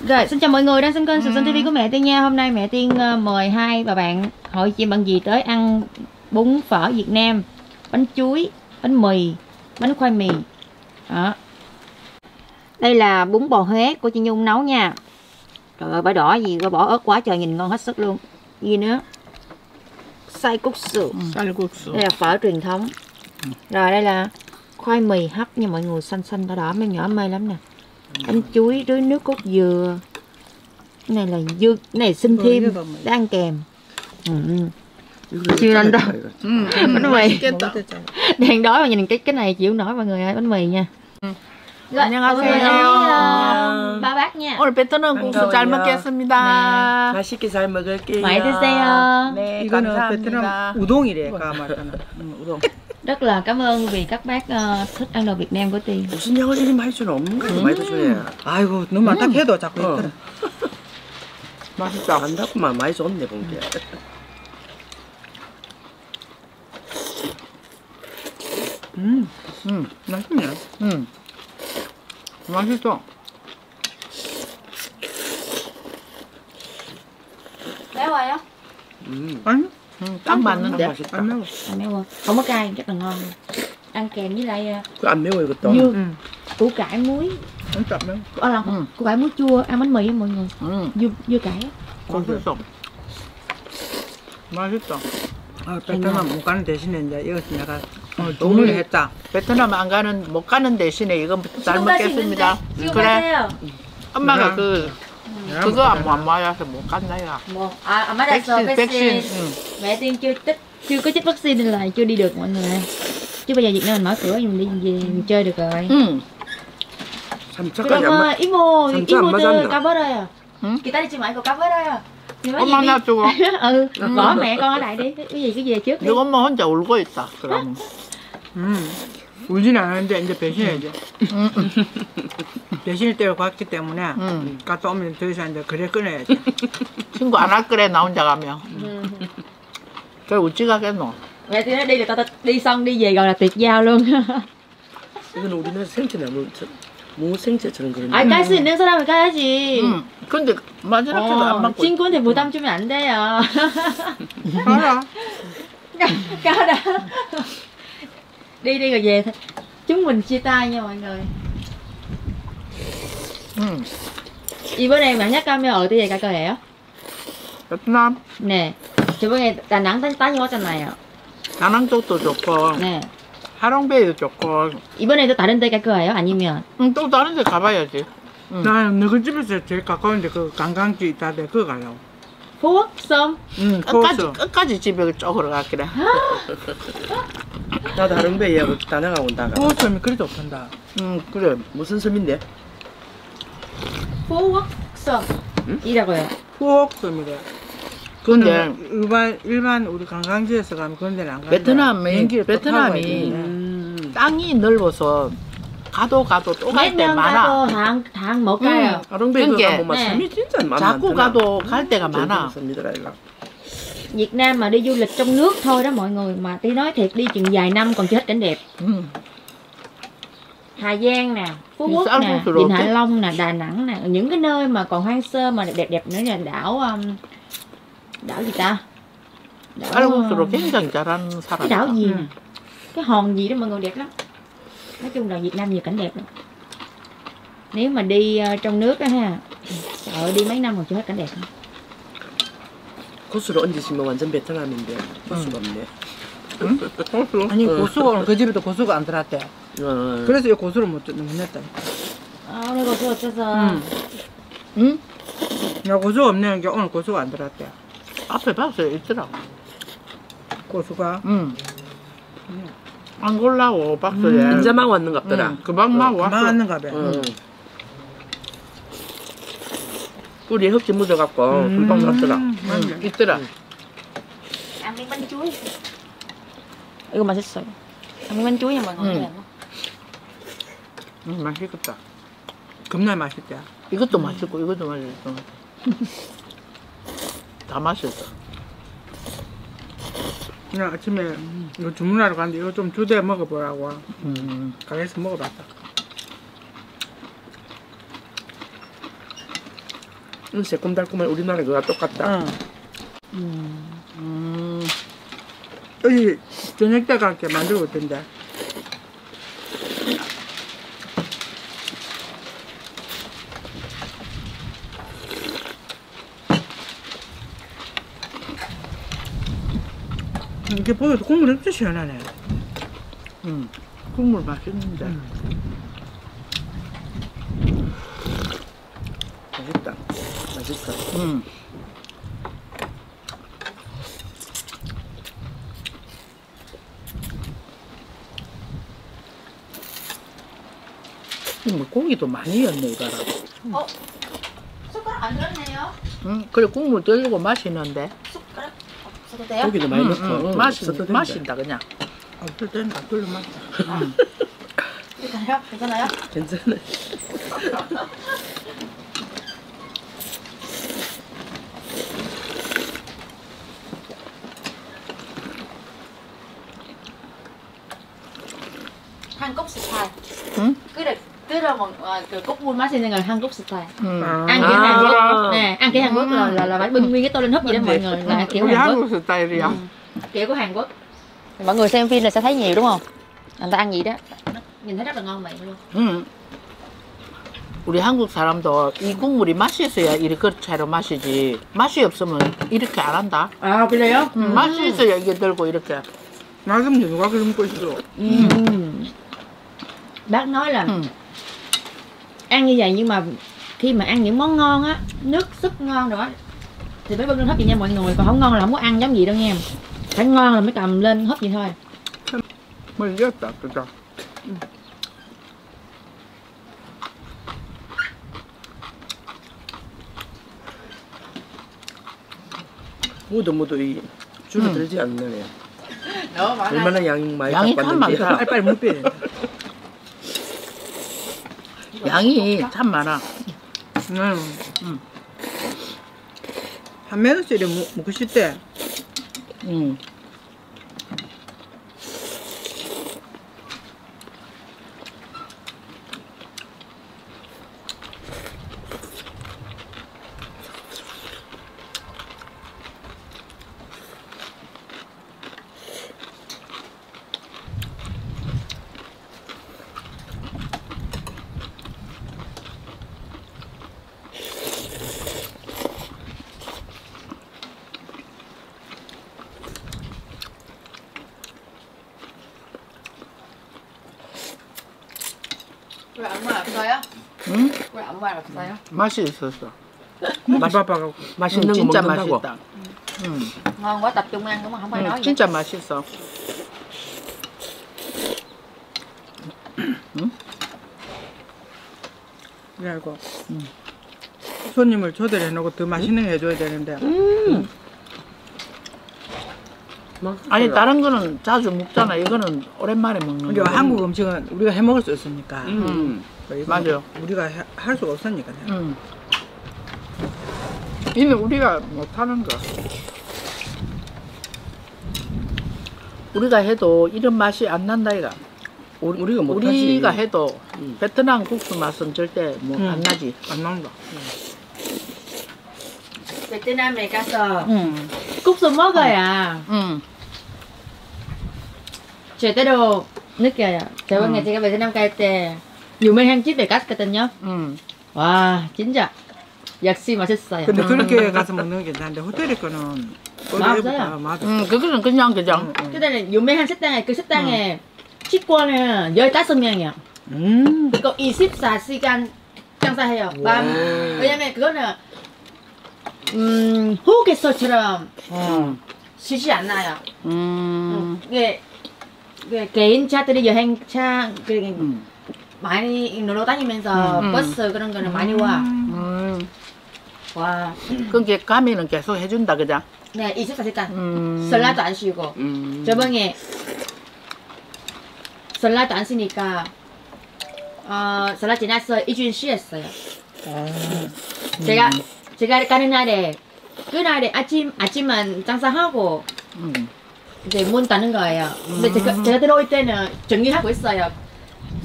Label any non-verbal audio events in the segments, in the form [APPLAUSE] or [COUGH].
Rồi, xin chào mọi người đang xem kênh Sườn ừ. TV của mẹ Tiên nha. Hôm nay mẹ Tiên ờ, mời hai bà bạn hội chị bạn gì tới ăn bún phở Việt Nam. Bánh chuối, bánh mì, bánh khoai mì. Đó. Đây là bún bò Huế của chị Nhung nấu nha. Trời ơi, bãi đỏ gì, bỏ ớt quá trời nhìn ngon hết sức luôn. Gì nữa? Xay cúc sườn Xay cúc sườn Đây là phở truyền thống. Rồi, đây là khoai mì hấp nha mọi người xanh xanh đỏ đỏ mấy nhỏ mê lắm nè Bánh chuối rưới nước cốt dừa Cái này là dưa Cái này xin thêm để ăn kèm ừ. Chưa ăn đâu 음, bánh mì 맛있겠다. Đang đói mà nhìn cái cái này chịu nổi mọi người ơi Bánh mì nha Rồi, 안녕하세요. mọi người lấy, ờ, ba bát nha 오늘 베트남 국수 잘 반가워요. 먹겠습니다. 맛있게 잘 먹을게요. 많이 드세요 네, 이거는 감사합니다. 베트남 우동이래 까마르는 우동 Rất là cảm ơn vì các bác ờ, thích ăn đồ Việt Nam của Tiên 무슨 양을 이리 많이 주는 없는 거지 많이 줘야. 아이고 너무 많다 해도 자꾸 어. 있더라 맛있다. 안다구만 많이 줬네 봉지. [LAUGHS] 음 음, 맛있네 음. 맛있어. Béo 음. 아니 음, 딱 맞는데. 맛있다. 안 매워 À, 매워 Không có cay, rất là ngon Ăn kèm với lại ờ, 그안 매워 이것도. dưa, 음 củ cải muối 진짜 안 매워 Ờ là Ừ. củ cải muối chua ăn bánh mì á mọi người 음, dưa, dưa cải á. 맛있어. 맛있어. 아 베트남 못 가는 대신에 이제 이것도 내가 어, 주문을 오늘 했다 베트남 안 가는 못 가는 대신에 이거 잘 지금 먹겠습니다. 가시는데, 지금 그래. 가세요. 엄마가 그래. 그 내가 그거 안, 먹잖아. 안 맞아서 못 간다 야. Một, à, à mới đặt rồi 백신, 백신. vaccine. 응. Mẹ tiên chưa tích chưa có chích vaccine nên là chưa đi được mọi người. Chứ bây giờ Việt Nam mình mở cửa mình đi về mình chơi được rồi. 응. 삼차까지 그럼 안 uh, 맞. Imo, 삼차 Imo 안 từ 맞았나? cá bớt rồi à? Ừ. Kita đi chơi mãi của cá bớt rồi à? Thì nói gì 엄마 đi? 놔두고. ừ, bỏ mẹ con ở lại đi. Cái gì cái gì trước đi. 너 엄마 혼자 울고 있다. 그럼. 음 울진 않았는데 이제 배신해야지 응. 배신을 때려 갔기 때문에 응. 갔다 오면 더 이상 이제 그래 끊어야지 친구 안 할 거래 나 혼자 가면. 그래 어찌 가겠노. Tiên nói đi là tao tao đi xong đi về gọi là tuyệt giao luôn. 이건 우리는 생채 나무 무 생채처럼 그런. 아, 깔 수 있는 사람은 까야지. 응. 근데 마지막에도 안 Ồ, 맞고. 친구한테 부담 주면 안 돼요. Có đó. Đi đi rồi về thôi. Chúng mình chia tay nha mọi người. 응. 이번에 만약 가면 어디에 갈 거예요? 베트남 네. 저번에 다낭 다- 다녀왔잖아요. 다낭 쪽도 좋고 네. 하롱베이도 좋고. 이번에도 다른 데 갈 거예요? 아니면 응, 또 다른 데 가봐야지. 응. 나는 너희 집에서 제일 가까운데 그 관광지 있다데 그거 가려 고 포웍섬? 응 끝까지 거기서 끝까지 집에 쪽으로 갔기래. 나 다른 배하고 다나가 온다가. 호수섬이 그리 좋단다 응, 그래. 무슨 섬인데? 포웍섬. 이라고요. 후옥섬이래 근데 일반 일반 우리 관광지에서 가면 그런 데는 안 가는데 베트남이 베트남이. 음. 땅이 넓어서 가도 가도 또 갈 때 매년 많아. 가도 다, 다못 가요. 아롱베이 그거 그러니까. 가면 막 네. 섬이 진짜 많. 자꾸 많더라. 가도 갈 데가 많아. 섬이더라 이거. Việt Nam mà đi du lịch trong nước thôi đó mọi người mà tí nói thiệt đi chừng vài năm còn chưa hết cảnh đẹp 응. Hà Giang nè Phú Thì Quốc sao nè không được Vịnh Hạ chứ? Long nè Đà Nẵng nè những cái nơi mà còn hoang sơ mà đẹp đẹp nữa là đảo um, đảo gì ta đảo 쌀국수로 um, 굉장히 잘하는 cái 사람. đảo gì Ừ. nè cái hòn gì đó mọi người đẹp lắm nói chung là Việt Nam nhiều cảnh đẹp lắm nếu mà đi trong nước á ha sợ đi mấy năm còn chưa hết cảnh đẹp. 고수를 얹으시면 완전 베트남인데 고수가 없네. 아니 고수가 그 집에도 고수가 안 들어왔대 어. 그래서 이 고수를 못, 못 냈다 à, 오늘 고수 어쩌서 응. 응? 야 고수가 게 오늘 고수가 안 들어왔대 앞에 봤어요. 있더라고. 고수가 응. 앙골라고 박스에. 인자만 왔는 갑더라. 응, 금방만 왔어. 그만 왔는가 봐 응. 꿀이 흙지 묻어갖고 음. 금방 났더라. 응, 있더라. chuối 이거 맛있어요 người 응. 응, 맛있겠다. 겁나 맛있대 이것도 맛있고 이것도 맛있어. [LAUGHS] 다 맛있어. 그냥 아침에 이거 주문하러 갔는데 이거 좀 주대 먹어보라고 음. 가게에서 먹어봤다 음, 새콤달콤한 우리나라 그거 똑같다. 응. 음. 음. 여기 저녁 때 갈게 만들고 있던데. 이게 보여도 국물 엄청 시원하네. 음. 국물 맛있는데. 맛있다. 맛있어. 음. 뭐 고기도 많이 였네 이거라. 어? 숟가락 안 들었네요. 응. 그래 국물 들고 맛있는데. 없어도 돼요? 고기도 많이 응, 넣고. 응. 응, 맛있 써도 된다. 맛있다 그냥. 없을 땐다 돌려 맞다. 괜찮아요? 괜찮아요? 괜찮아. 한 [LAUGHS] 끓여 먹 à, cái cốt buôn 맛있는 건 한국 스타일. 응. 아. ăn kiểu À. Hàn Quốc nè ăn kiểu Hàn Quốc là là là phải bưng nguyên cái tô lên hấp gì đó mọi người là kiểu 우리 Hàn Quốc 한국 스타일이야. Ừ. kiểu của Hàn Quốc mọi người xem phim là sẽ thấy nhiều đúng không người ta ăn gì đó Nó nhìn thấy rất là ngon miệng luôn 응. 우리 한국 사람도 이 국물이 맛있어야 이렇게처럼 마시지. 맛이 없으면 이렇게 안 한다. 아 그래요? 응. 맛이 있어야 이게 들고 이렇게. 나좀 누가 그런 거 있어? bác nói là 응. ăn như vậy nhưng mà khi mà ăn những món ngon á nước súp ngon rồi thì mới bưng lên hấp gì nha mọi người còn không ngon là không có ăn giống gì đâu nha phải ngon là mới cầm lên hấp gì thôi mình rất ừ. tập cho Udo moto i giuro 13 anni non mà. No, mà non è mai capito. Ma che fa? È per un piede. 양이 참 많아. 응. 응. 한 매너씩 먹- 먹고 싶대. 응. 왜 아무 말 없어요? 응? 왜 아무 말 없어요? 맛이 있었어. 맛 바빠갖고. 맛있는 응, 거 진짜 먹는다고. 맛있다. 응. không không phải 응, 진짜 맛있어. 그래갖고 손님을 초대해 놓고 더 맛있는 거 해줘야 되는데. 맛있어요. 아니 다른 거는 자주 먹잖아. 이거는 오랜만에 먹는 우리가 거. 한국 음식은 우리가 해 먹을 수 있으니까. 음. 이거 맞아요. 우리가 해- 할 수가 없으니까. 응. 이는 우리가 못하는 거. 우리가 해도 이런 맛이 안 난다 이가. 우리, 우리가 못하지. 우리가 해도 음. 베트남 국수 맛은 절대 뭐안 음. 나지. 안 Nam này 가서 응. 국수 먹어야 응. 제대로 느껴요. 저번에 음. 제가 베트남 갈 때 유명한 집에 갔거든요. 응. 와 진짜 역시 맛있어요. 근데 음. 그렇게 가서 먹는 게 괜찮은데 호텔에 거는 맞아요. 맞아. 응. 그거는 그냥 그냥. 그다음에 유명한 식당에 그 식당에 식권은 15명이요. 음. 그거 24시간 장사해요. 밤. 와. 왜냐면 그거는 음, 응. 쉬지 않아요. 음. 이게, 이게 개인차들이 여행차 그 음. 많이 놀러 다니면서 음. 버스 그런 거는 많이 와. 음. 와. 그게 가면은 계속 해준다 그죠? 네, 24시간. 음. 설날도 안 쉬고. 음. 저번에 설날도 안 쉬니까 어, 설날 지나서 이주일 쉬었어요. 제가 제가 가는 날에 그날에 아침 아침만 장사하고 음. 이제 문 닫는 거예요. 근데 제가, 제가 들어올 때는 정리하고 있어요.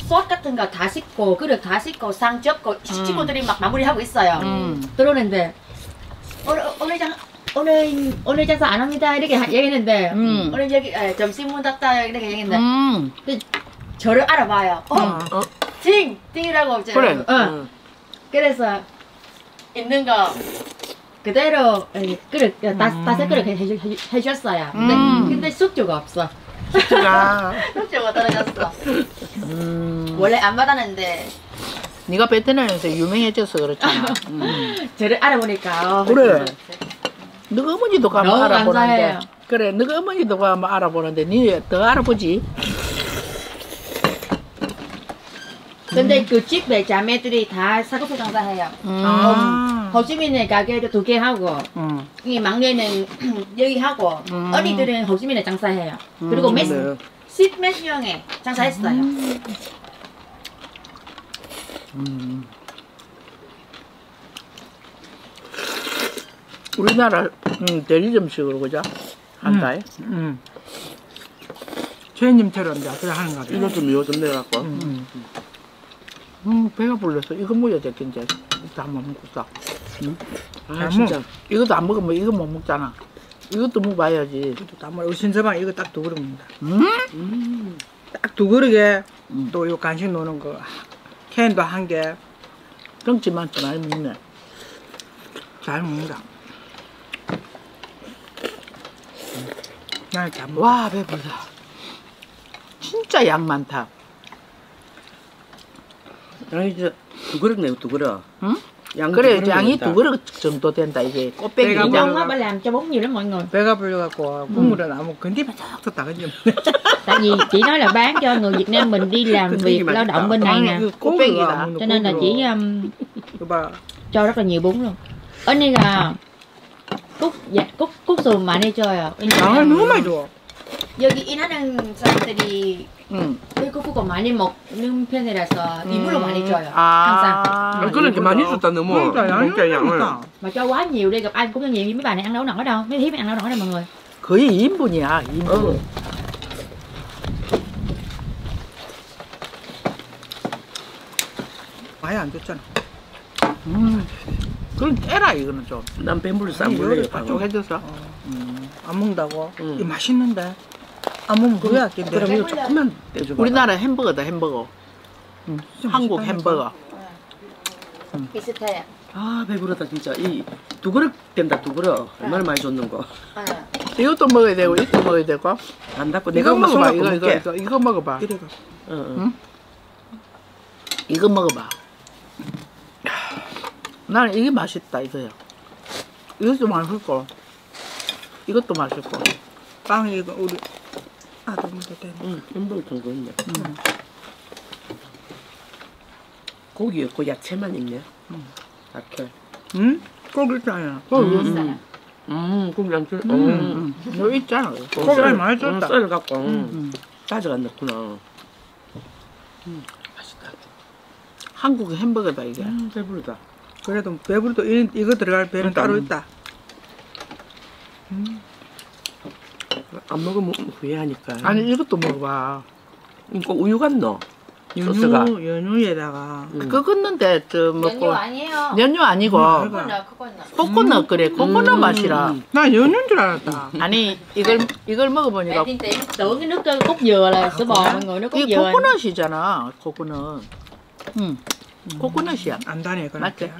솥 같은 거 다 씻고 그릇 다 씻고 상 접고 시- 음. 친구들이 막 마무리하고 있어요. 음. 들어오는데 오늘 오늘 장 오늘 오늘 장사 안 합니다 이렇게 하- 얘기했는데 음. 오늘 여기 에, 점심 문 닫다 이렇게 얘기했는데 음. 저를 알아봐요. 어, 어. 띵 띵이라고 그래. 어. 응. 그래서 있는 거 그대로 에, 그릇 다 다섯 그릇 해주, 해주, 해줬어요. 근데 음. 근데 숙주가 없어. 아, 숙주가 [LAUGHS] 떨어졌어. 음. 원래 안 받았는데 네가 베트남에서 유명해져서 그렇잖아. [LAUGHS] 음. 저를 알아보니까 어, 그래. 너가 어머니도 가면 알아보는데. 감사해요. 그래, 너가 어머니도 가면 알아보는데 니 더 알아보지. 근데 그 집에 자매들이 다 사고수 장사해요. 음. 아. 호치민에 가게도 두 개 하고 음. 이 막내는 [CLEARS THROAT] 여기 하고 음. 언니들은 호치민에 장사해요. 그리고 음, 몇 네. 십몇 명에 장사했어요. 음. 우리나라 음, 대리점식으로 그죠? 한다에. 음. 최님처럼 이제 그래 하는 거지. 이거 좀 이거 좀 내갖고. 음. 음, 배가 불러서 이거 먹어야 되겠지. 이거 한번 먹자. 아, 진짜. 이것도 안 먹으면 이거 못 먹잖아. 이것도 먹어봐야지. 이것도 다 먹어. 신서방 이거 딱 두 그릇 먹는다. 음? 음. 딱 두 그릇에 음. 또요 간식 노는 거 캔도 한개잘 덩치 많지 많이 먹네. 먹는다. 나잘 먹어. 와, 배불러. 진짜 양 많다. 양이 이제 두 그릇 내고 두 그릇. 응? 양 그래, 두 그릇 양이 내겠다. 두 그릇 정도 된다, 이게. 꽃배기. 내가 그냥. 뭐- Ông á, bà làm cho bốn nhiều lắm mọi người 배가 불려갖고 국물은 아무 건디면 탁 줬다 그지? Tại vì chị nói là bán cho người Việt Nam mình đi làm [LAUGHS] Cái việc gì mà lao động bên này nè 이거 꽃배기다. Cho nên là chỉ um, 그봐 cho rất là nhiều bún luôn 언니가 국, 야, 국, 국수 많이 줘요 양을 너무 많이 줘. 여기 일하는 사람들이 응. 외국국어 많이 먹는 편이라서 음. 많이 줘요 아. 항상 아, 그렇게 많이 줬다 너무. 그러니까 양이. 많다. mà cho quá nhiều đi gặp anh cũng nhiều mấy bà này ăn nấu nổi đâu mấy hiếp ăn nấu nổi đâu mọi người 거의 2인분이야, 2인분. 어. 많이 안 줬잖아. 음. 그럼 깨라, 이거는 좀. 난 배불러 쌈 아니. 요리 바로. 좀 해줘서. 안 먹는다고? 응. 이 맛있는데. 안 먹으면 그게 아낀데. 그럼 이거 조금만 떼줘봐. 우리나라 햄버거다, 햄버거. 응. 한국. 햄버거. 비슷해요 아 배부르다 진짜. 이 두 그릇 된다 두 그릇. 얼마나 많이 줬는 거. 이것도 먹어야 되고, 이것도 먹어야 되고. 안 이거 내가 엄마 먹어봐, 손 이거, 갖고 이거, 먹게. 이거, 이거 먹어봐. 이래가. 어, 어. 응? 이거 먹어봐. 나는 이게 맛있다, 이거야. 이것도 맛있고, 이것도 맛있고. 빵 이거 우리 아들 먹도 돼. 응, 햄버거 좀 그렇네. 고기 없고 야채만 있네. 야채. 응? 꼭 있잖아. 음, 음, 고기 야채. 음, 음, 음. 여기 있잖아. 어, 고기 썰- 많이 줬다. 어, 썰 갖고 음. 가져가 넣구나. 음, 맛있다. 한국 햄버거다, 이게. 음, 배부르다. 그래도 배부르도 이, 이거 들어갈 배는 그러니까. 따로 있다. 안 먹으면 후회하니까. 아니, 이것도 먹어봐. 이거 우유 같노? 소스가. 연유 연유에다가 음. 끄었는데, 저, 먹고. 연유 아니에요 연유 아니고, 음, 코코넛 코코넛 코코넛, 그래. 코코넛 음. 맛이라. 나 연유인 줄 알았다. 아니, 이걸, 이걸 먹어보니까, nước cốt dừa là sữa bò mọi người nó cốt 이게 코코넛이잖아, 코코넛. 응. 코코넛이야. 안 다네 맞지? 그렇게.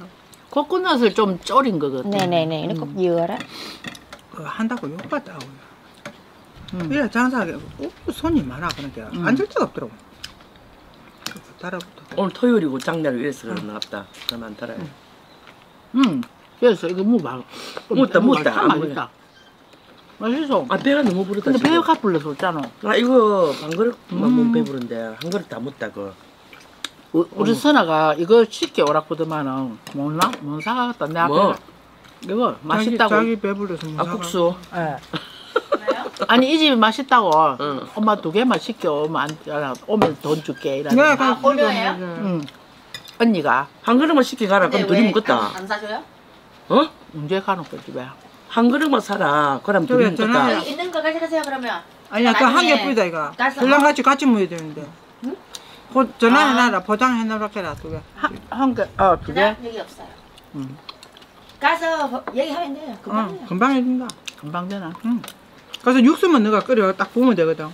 코코넛을 좀 졸인 거거든. cốt dừa đó 그거 한다고 욕받다고. 음. 이래 장사하게 꼭 손이 많아 그러니까 음. 앉을 데가 없더라고. 달아붙어. 오늘 토요일이고 장날을 위해서 그러나 보다. 안 달아요. 응. 그래서 이거 먹어봐. 먹었다, 먹었다. 참 맛있다. 맛있어. 아, 배가 너무 부르다. 근데. 배가 불러서 없잖아. 아, 이거 반 그릇만 음. 배부른데, 한 그릇 다 먹다, 그. 우- 우리 선아가 이거 쉽게 오라거든만은 못나? 못 사가겠다. 내 앞에 뭐? 이거 맛있다고. 자기, 자기 배불러서 못 아. 국수. 예. [LAUGHS] 아니 이 집이 맛있다고. 응. 엄마 두 개만 시켜 오면 안 야, 오면 돈 줄게 이러는. 내가 아, 그 오늘이에요? 응. 언니가 한 그릇만 시켜 가라. 그럼 둘이 먹겠다. 안 사줘요? 어? 언제 가는 거지 왜? 한 그릇만 사라. 그럼 둘이 저기 먹겠다. 전화해. 여기 있는 거 가져가세요 그러면 아니야 그한 나중에 개 뿌리다 이거. 신랑 같이 같이 모여야 되는데. 곧 아. 전화해놔라 포장해놓으라 두 개. 한 개, 어, 두 개. 여기 없어요 가서 얘기하면 돼요. 금방 어. 금방 해준다. 금방 되나? 응. 가서 육수만 너가 끓여 딱 부으면 되거든.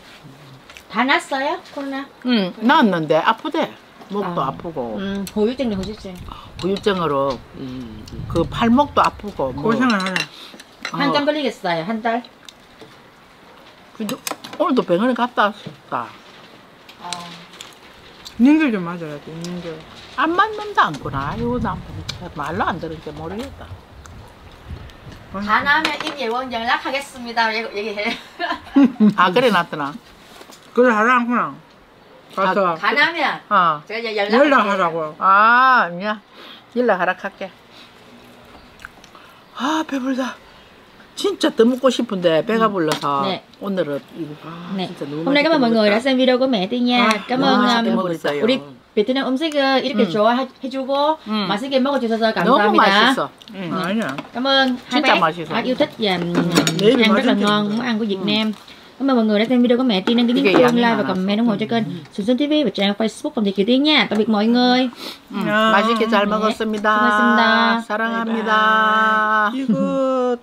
다 났어요? 코로나? 응, 나왔는데 아프대. 목도 아. 아. 프고 음, 보유증 보셨지? 후유증으로 음, 음. 그 팔목도 아프고 뭐. 고생을 하네. 한달 걸리겠어요. 한 달. 근데 오늘도 병원에 갔다 왔다. 닌겔 좀 맞아야 돼, 닌겔. 안 맞는다 않구나. 이거 나 말로 안 들으니까 모르겠다. 다 나면 임예원 연락하겠습니다. 얘기- 얘기해. 아 그래 놨더나. 그래 하라 않구나. 가서 다 나면 어. 제가 연락 연락하라고. 아, 야 연락하라 할게. 아 배불다. 진짜 더 먹고 싶은데 배가 불러서 네. 오늘은 이거 아, 네. 진짜 너무 Hôm nay cảm ơn mọi người đã xem video của mẹ Tiên nha. 아, cảm 너무 ơn 맛있게 um, 먹었어요. 우리 베트남 음식을 이렇게 음. 좋아해주고 음. 맛있게 먹어주셔서 너무 감사합니다. 맛있어. 응. 아니야. Cảm ơn hai 진짜 bác 맛있어. đã yêu thích và um, Baby ăn rất là 맛있지. ngon món ăn của Việt Nam. Cảm ơn mọi người đã xem video của mẹ Tiên đăng ký Cái kênh, dạng like này và là- comment ủng hộ cho kênh Xuân Xuân TV và trang Facebook Phòng Thị Kiều Tiên nha. Tạm biệt mọi người. 응. 야. 맛있게 잘 네. 먹었습니다. 수고하셨습니다. 사랑합니다. 이거